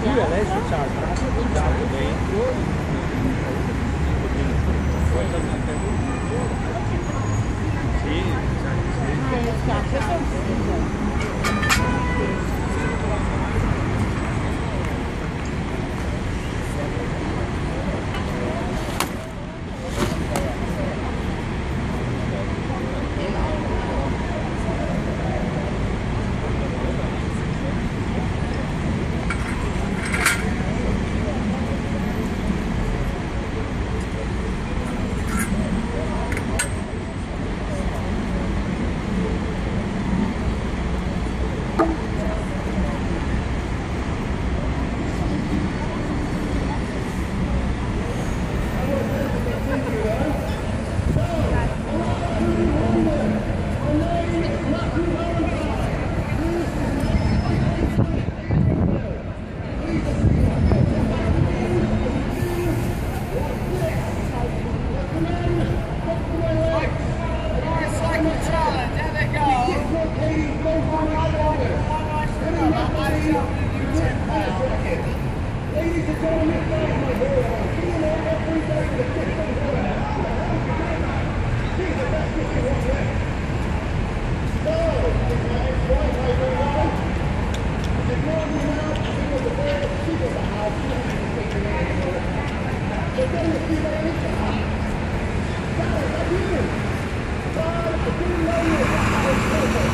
Più adesso c'è il braccio appoggiato dentro Ladies and gentlemen, guys, my hero, the best you